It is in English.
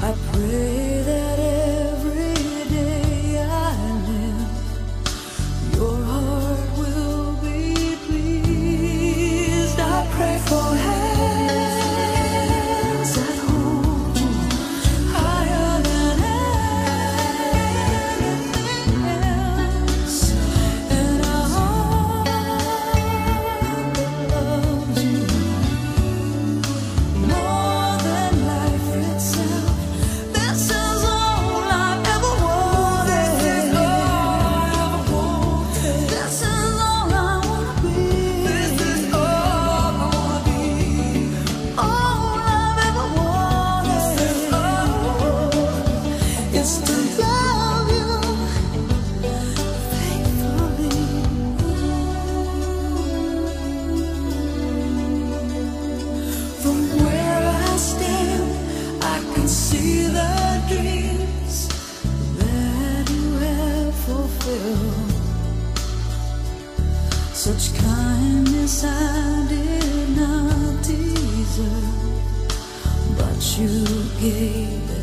I pray. see the dreams that you have fulfilled. Such kindness I did not deserve, but you gave it.